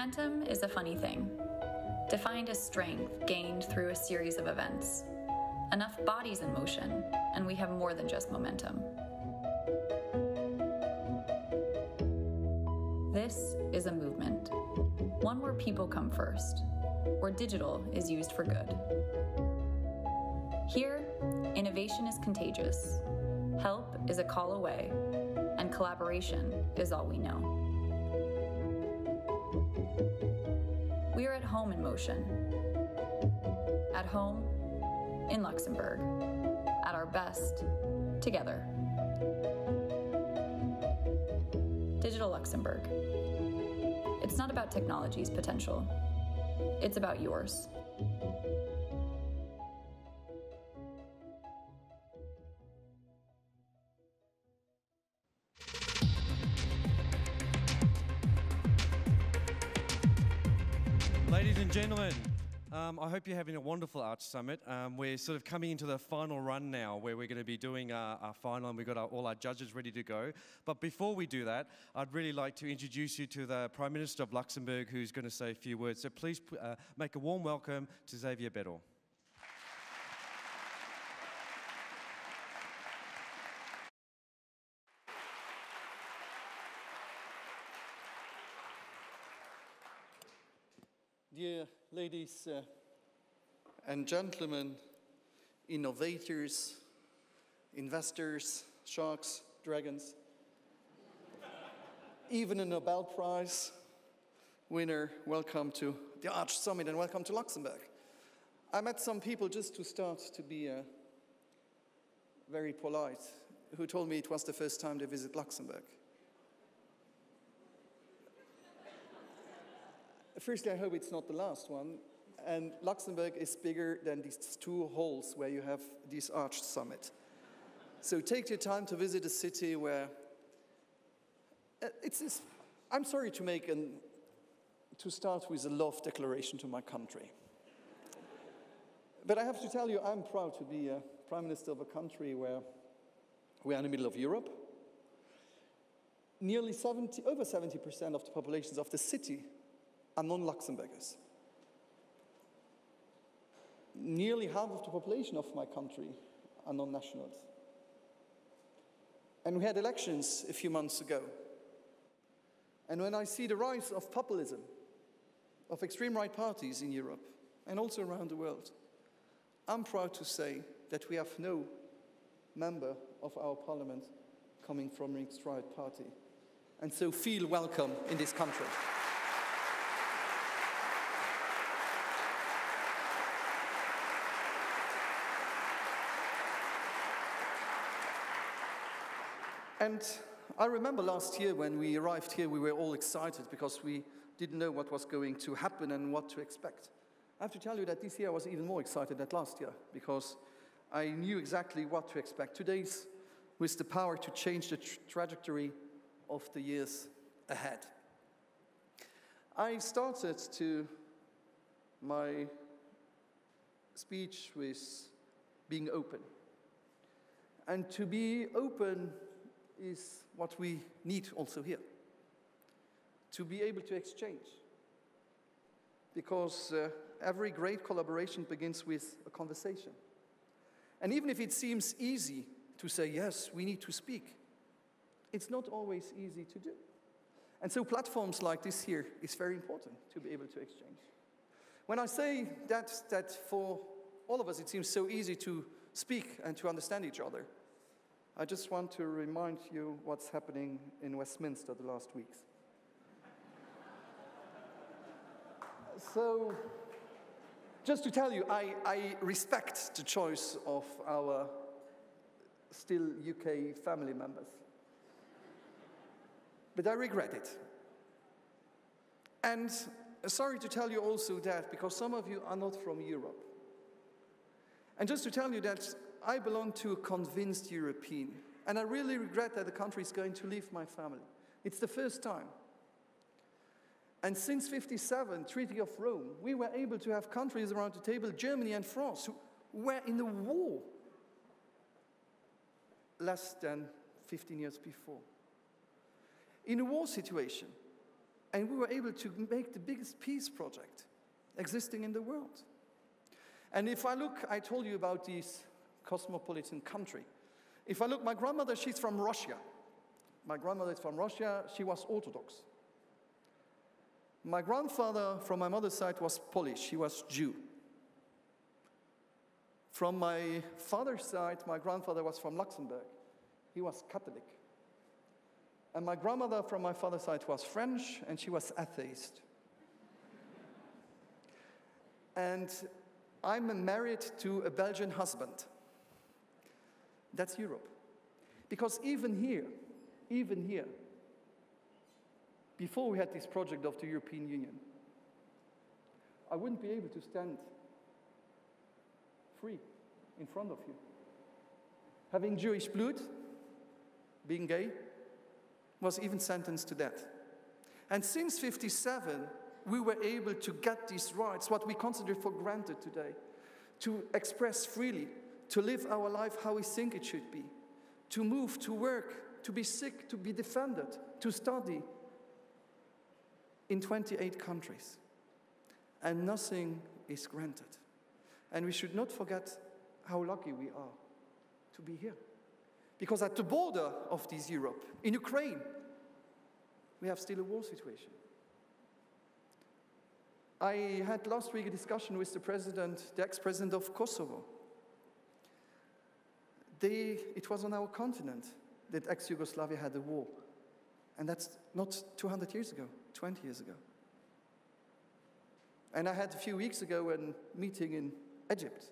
Momentum is a funny thing, defined as strength gained through a series of events. Enough bodies in motion, and we have more than just momentum. This is a movement, one where people come first, where digital is used for good. Here, innovation is contagious, help is a call away, and collaboration is all we know. We are at home in motion. At home in Luxembourg. At our best together. Digital Luxembourg. It's not about technology's potential, it's about yours. And gentlemen, um, I hope you're having a wonderful Arch Summit. Um, we're sort of coming into the final run now where we're going to be doing our, our final and we've got our, all our judges ready to go. But before we do that, I'd really like to introduce you to the Prime Minister of Luxembourg who's going to say a few words. So please uh, make a warm welcome to Xavier Bettel. Dear ladies uh, and gentlemen, innovators, investors, sharks, dragons, even a Nobel Prize winner, welcome to the Arch Summit and welcome to Luxembourg. I met some people just to start to be uh, very polite who told me it was the first time they visit Luxembourg. Firstly, I hope it's not the last one. And Luxembourg is bigger than these two halls where you have this Arch Summit. So take your time to visit a city where uh, it's, it's I'm sorry to make an, to start with a love declaration to my country. But I have to tell you, I'm proud to be a prime minister of a country where we are in the middle of Europe. Nearly 70, over 70% of the populations of the city are non-Luxembourgers. Nearly half of the population of my country are non-nationals. And we had elections a few months ago. And when I see the rise of populism, of extreme right parties in Europe and also around the world, I'm proud to say that we have no member of our parliament coming from an extreme right party. And so feel welcome in this country. And I remember last year when we arrived here, we were all excited because we didn't know what was going to happen and what to expect. I have to tell you that this year I was even more excited than last year because I knew exactly what to expect. Today's with the power to change the tra trajectory of the years ahead. I started to my speech with being open. And to be open is what we need also here to be able to exchange. Because uh, every great collaboration begins with a conversation. And even if it seems easy to say, yes, we need to speak, it's not always easy to do. And so platforms like this here is very important to be able to exchange. When I say that, that for all of us it seems so easy to speak and to understand each other, I just want to remind you what's happening in Westminster the last weeks. so, just to tell you, I, I, respect the choice of our still UK family members. But I regret it. And sorry to tell you also that because some of you are not from Europe. And just to tell you that I belong to a convinced European, and I really regret that the country is going to leave my family. It's the first time. And since 57, Treaty of Rome, we were able to have countries around the table, Germany and France, who were in a war less than 15 years before. In a war situation, And we were able to make the biggest peace project existing in the world. And if I look, I told you about this cosmopolitan country. If I look, my grandmother, she's from Russia. My grandmother is from Russia, she was Orthodox. My grandfather from my mother's side was Polish, he was Jew. From my father's side, my grandfather was from Luxembourg, he was Catholic. And my grandmother from my father's side was French, and she was atheist. and I'm married to a Belgian husband. That's Europe. Because even here, even here, before we had this project of the European Union, I wouldn't be able to stand free in front of you. Having Jewish blood, being gay, was even sentenced to death. And since 57, we were able to get these rights, what we consider for granted today, to express freely, to live our life how we think it should be, to move, to work, to be sick, to be defended, to study in 28 countries. And nothing is granted. And we should not forget how lucky we are to be here. Because at the border of this Europe, in Ukraine, we have still a war situation. I had last week a discussion with the president, the ex-president of Kosovo. They, it was on our continent that ex-Yugoslavia had a war. And that's not 200 years ago, 20 years ago. And I had a few weeks ago a meeting in Egypt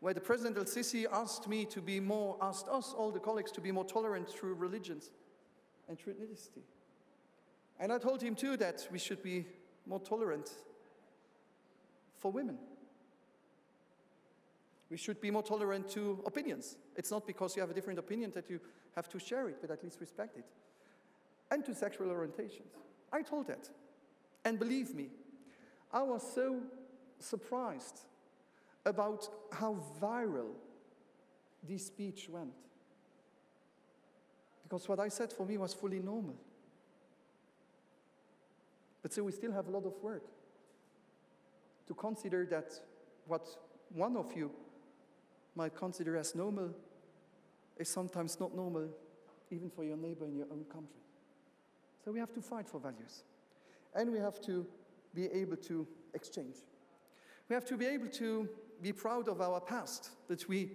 where the President El Sisi asked me to be more, asked us, all the colleagues, to be more tolerant through religions and through ethnicity. And I told him too that we should be more tolerant for women. We should be more tolerant to opinions. It's not because you have a different opinion that you have to share it, but at least respect it. And to sexual orientations. I told that. And believe me, I was so surprised about how viral this speech went. Because what I said for me was fully normal. But so we still have a lot of work to consider that what one of you might consider as normal is sometimes not normal even for your neighbor in your own country. So we have to fight for values. And we have to be able to exchange. We have to be able to be proud of our past, but we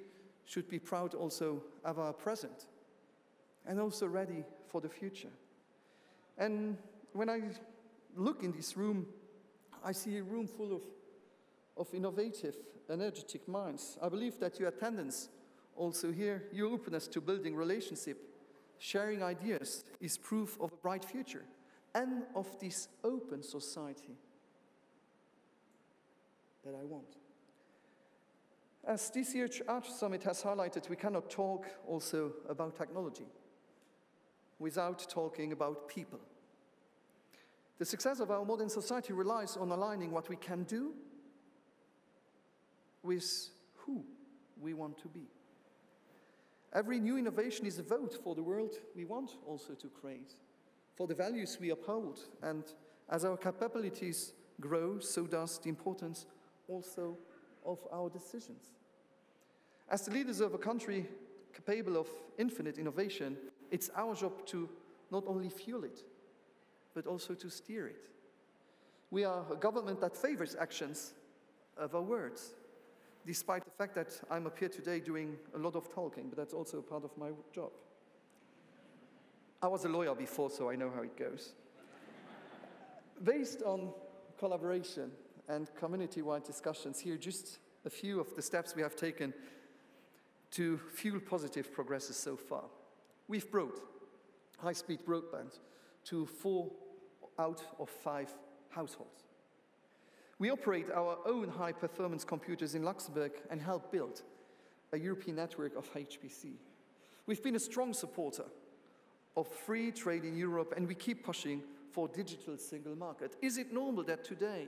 should be proud also of our present and also ready for the future. And when I look in this room, I see a room full of, of innovative, energetic minds. I believe that your attendance also here, your openness to building relationship, sharing ideas, is proof of a bright future and of this open society that I want. As this year's Arch Summit has highlighted, we cannot talk also about technology without talking about people. The success of our modern society relies on aligning what we can do with who we want to be. Every new innovation is a vote for the world we want also to create, for the values we uphold, and as our capabilities grow, so does the importance also of our decisions. As the leaders of a country capable of infinite innovation, it's our job to not only fuel it, but also to steer it. We are a government that favors actions over words, despite the fact that I'm up here today doing a lot of talking, but that's also part of my job. I was a lawyer before, so I know how it goes. Based on collaboration and community wide discussions, here just a few of the steps we have taken to fuel positive progresses so far. We've brought high speed broadband to four out of five households. We operate our own high performance computers in Luxembourg and help build a European network of HPC. We've been a strong supporter of free trade in Europe and we keep pushing for digital single market. Is it normal that today,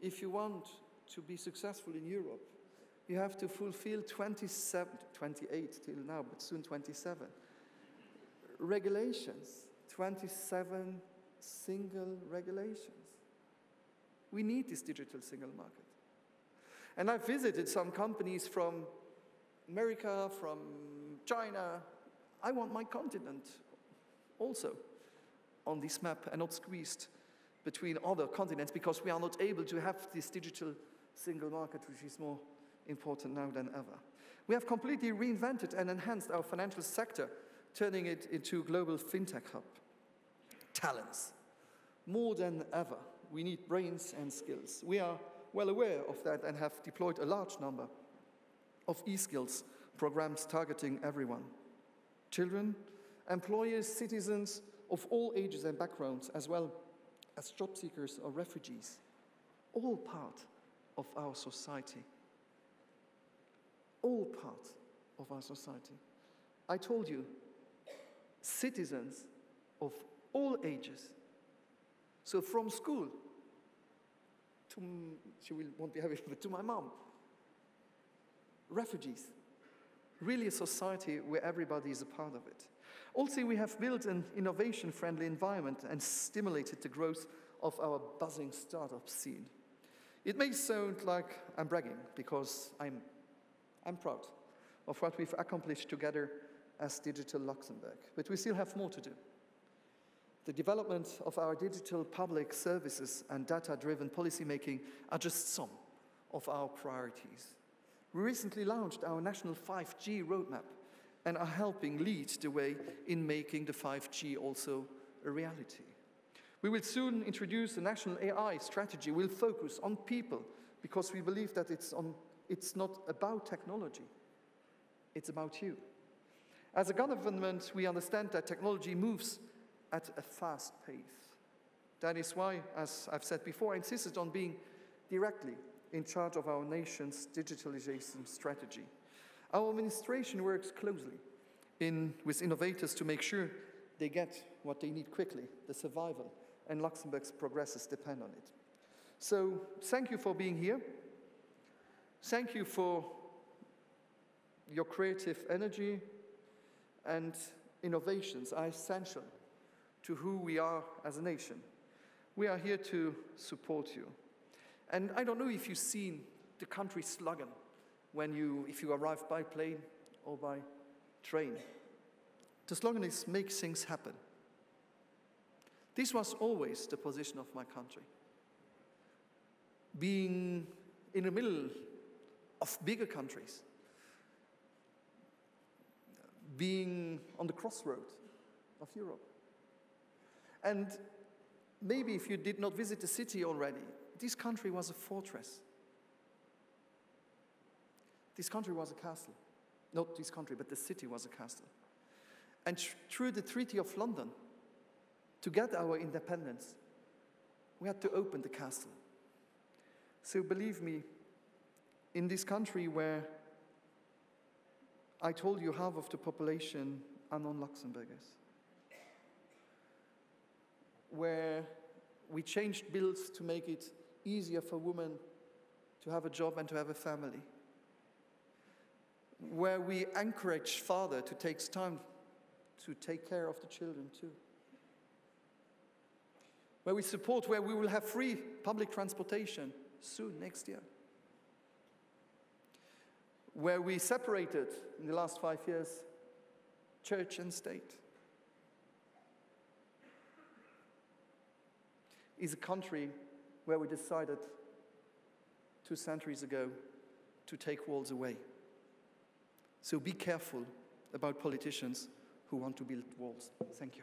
if you want to be successful in Europe, you have to fulfill 27, 28 till now, but soon 27 regulations 27 single regulations. We need this digital single market. And I've visited some companies from America, from China. I want my continent also on this map and not squeezed between other continents because we are not able to have this digital single market, which is more important now than ever. We have completely reinvented and enhanced our financial sector, turning it into a global fintech hub. Talents. More than ever, we need brains and skills. We are well aware of that and have deployed a large number of e-skills programs targeting everyone. Children, employers, citizens of all ages and backgrounds, as well as job seekers or refugees, all part of our society. All part of our society. I told you, citizens of all ages. So from school to, she will, won't be happy, but to my mom, refugees. Really a society where everybody is a part of it. Also, we have built an innovation friendly environment and stimulated the growth of our buzzing startup scene. It may sound like I'm bragging because I'm, I'm proud of what we've accomplished together as Digital Luxembourg, but we still have more to do. The development of our digital public services and data driven policymaking are just some of our priorities. We recently launched our national 5G roadmap and are helping lead the way in making the 5G also a reality. We will soon introduce a national AI strategy. We'll focus on people because we believe that it's, on, it's not about technology, it's about you. As a government, we understand that technology moves at a fast pace. That is why, as I've said before, I insisted on being directly in charge of our nation's digitalization strategy. Our administration works closely in, with innovators to make sure they get what they need quickly, the survival and Luxembourg's progresses depend on it. So thank you for being here. Thank you for your creative energy and innovations are essential to who we are as a nation. We are here to support you. And I don't know if you've seen the country slogan when you, if you arrive by plane or by train. The slogan is make things happen. This was always the position of my country. Being in the middle of bigger countries, being on the crossroad of Europe. And maybe if you did not visit the city already, this country was a fortress. This country was a castle. Not this country, but the city was a castle. And through the Treaty of London, to get our independence, we had to open the castle. So believe me, in this country where I told you half of the population are non Luxembourgers, where we changed bills to make it easier for women to have a job and to have a family, where we encourage father to take time to take care of the children too where we support where we will have free public transportation soon, next year. Where we separated in the last five years church and state. Is a country where we decided two centuries ago to take walls away. So be careful about politicians who want to build walls. Thank you.